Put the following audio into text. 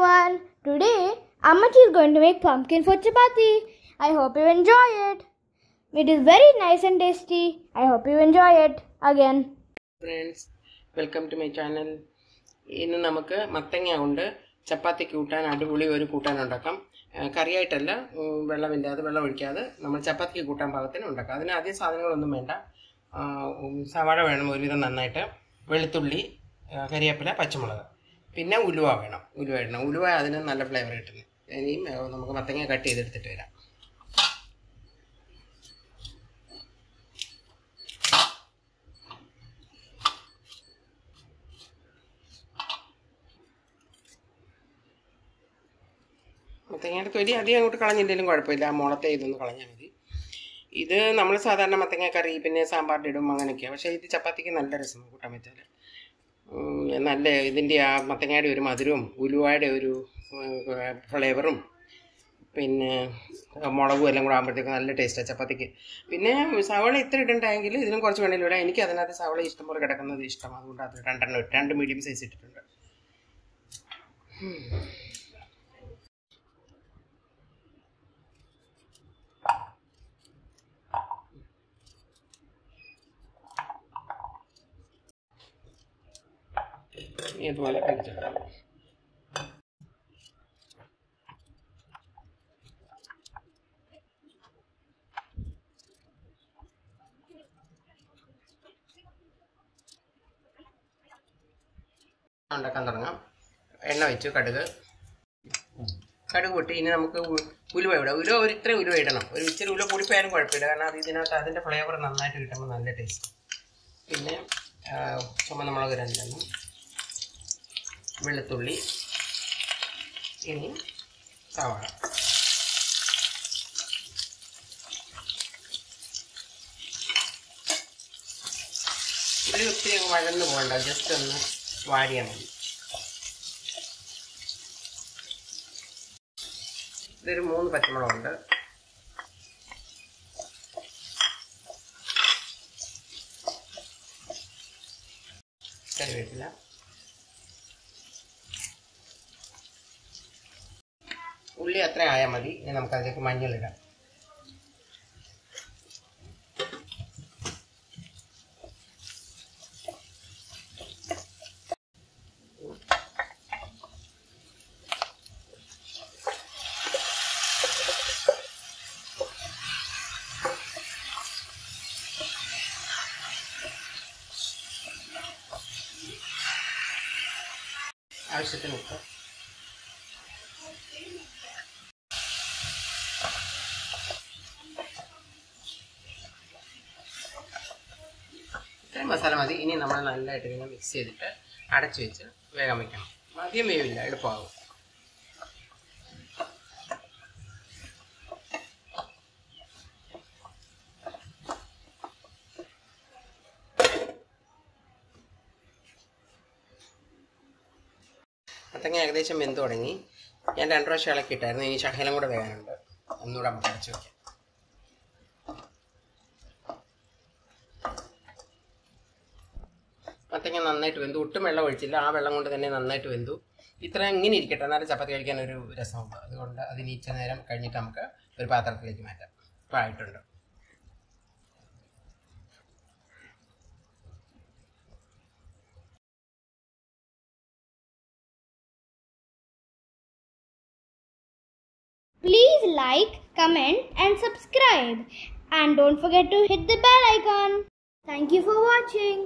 everyone. Today, Amati is going to make pumpkin for chapati. I hope you enjoy it. It is very nice and tasty. I hope you enjoy it. Again. Friends, welcome to my channel. ഇന്ന് നമുക്ക് മത്തങ്ങ കൊണ്ട് ചപ്പാത്തി കൂട്ടാൻ അടിപൊളി ഒരു കൂട്ടാൻ ഉണ്ടാക്കാം കറിയായിട്ടല്ല വെള്ളമില്ലാതെ വെള്ളം ഒഴിക്കാതെ നമ്മൾ ചപ്പാത്തിക്ക് കൂട്ടാൻ പാകത്തിന് ഉണ്ടാക്കാം അതിന് ആദ്യം സാധനങ്ങളൊന്നും വേണ്ട സവാഴ വേണം ഒരുവിധം നന്നായിട്ട് വെളുത്തുള്ളി കരിയേപ്പില പച്ചമുളക് പിന്നെ ഉലുവ വേണം. ഉലുവ ഇടണം. ഉലുവ അതിന് നല്ല ഫ്ലേവർ കിട്ടുന്നു. ഇനിയും നമുക്ക് മത്തങ്ങ കട്ട് ചെയ്തെടുത്തിട്ട് വരാം. മത്തങ്ങയുടെ തൊലി അധികം അങ്ങോട്ട് കളഞ്ഞില്ലെങ്കിലും കുഴപ്പമില്ല. മുളത്തെ ഇതൊന്ന് കളഞ്ഞാൽ മതി. ഇത് നമ്മൾ സാധാരണ മത്തങ്ങ കറി പിന്നെ സാമ്പാറിന്റെ ഇടും അങ്ങനെയൊക്കെയാണ് പക്ഷേ ഇത് ചപ്പാത്തിക്ക് നല്ല രസം കൂട്ടാൻ ഉം, നല്ല ഇതിന്റെ ആ മത്തങ്ങയുടെ ഒരു മധുരവും ഉലുവയുടെ ഒരു ഫ്ലേവറും പിന്നെ മുളകും എല്ലാം കൂടെ ആകുമ്പോഴത്തേക്ക് നല്ല ടേസ്റ്റാണ് ചപ്പാത്തിക്ക്. പിന്നെ സവാള ഇത്ര ഇടണ്ടെങ്കിൽ ഇതിനും കുറച്ച് വേണമെങ്കിൽ ഇവിടെ എനിക്ക് അതിനകത്ത് സവാള ഇഷ്ടംപോലെ കിടക്കുന്നത് ഇഷ്ടം അതുകൊണ്ട് അത് രണ്ടെണ്ണം രണ്ട് മീഡിയം സൈസ് ഇട്ടിട്ടുണ്ട്. ഇതുപോലെ കഴിച്ചെടുക്കാം ഉണ്ടാക്കാൻ തുടങ്ങാം. എണ്ണ വെച്ചു കടുക്. കടുക് പൊട്ടി. ഇനി നമുക്ക് ഉലുവ ഇടാം. ഉലുവ ഒരു ഇത്ര ഉലുവ ഇടണം. ഒരു ഇച്ചിരി ഉലുവ കൂടിപ്പോയാലും കുഴപ്പമില്ല. കാരണം അത് ഇതിനകത്ത് അതിന്റെ ഫ്ലേവർ നന്നായിട്ട് കിട്ടുമ്പോൾ നല്ല ടേസ്റ്റ് പിന്നെ ചുമന്ന മുളക് രണ്ടെണ്ണം വെളുത്തുള്ളി ഇനി സവാള. ഒരു ഒത്തിരി അങ്ങ് വഴന്ന് പോകണ്ട ജസ്റ്റ് ഒന്ന് വാടിയാൽ മതി. ഇതൊരു മൂന്ന് പച്ചമുളകുണ്ട്. കറിവേപ്പില. ഉള്ളി അത്ര ആയാൽ മതി. ഇനി നമുക്ക് അതിലേക്ക് മഞ്ഞളിടാം ആവശ്യത്തിന് ഉപ്പ്. മസാല മതി. ഇനി നമ്മൾ നല്ലതായിട്ട് ഇങ്ങനെ മിക്സ് ചെയ്തിട്ട് അടച്ചു വെച്ച് വേഗം വയ്ക്കണം മതിയും വേവില്ല എളുപ്പമാകും മത്തങ്ങ ഏകദേശം വെന്ത് തുടങ്ങി. ഞാൻ രണ്ട് പ്രാവശ്യം ഇളക്കിയിട്ടായിരുന്നു. ഇനി ശകലം കൂടെ വേകാനുണ്ട് ഒന്നുകൂടെ നമുക്ക് അടച്ചു വയ്ക്കാം മത്തങ്ങ നന്നായിട്ട് വെന്തു. ഒട്ടും വെള്ളം ഒഴിച്ചില്ല. ആ വെള്ളം കൊണ്ട് തന്നെ നന്നായിട്ട് വെന്തു. ഇത്ര ഇങ്ങനെ ഇരിക്കട്ടെ. എന്നാലും ചപ്പാത്തി കഴിക്കാൻ ഒരു രസമുണ്ട്. അതുകൊണ്ട് അത് നീച്ച നേരം കഴിഞ്ഞിട്ട് നമുക്ക് ഒരു പാത്രത്തിലേക്ക് മാറ്റാം. ഇപ്പോൾ ആയിട്ടുണ്ട്. Please like, comment, and subscribe. And don't forget to hit the bell icon. Thank you for watching.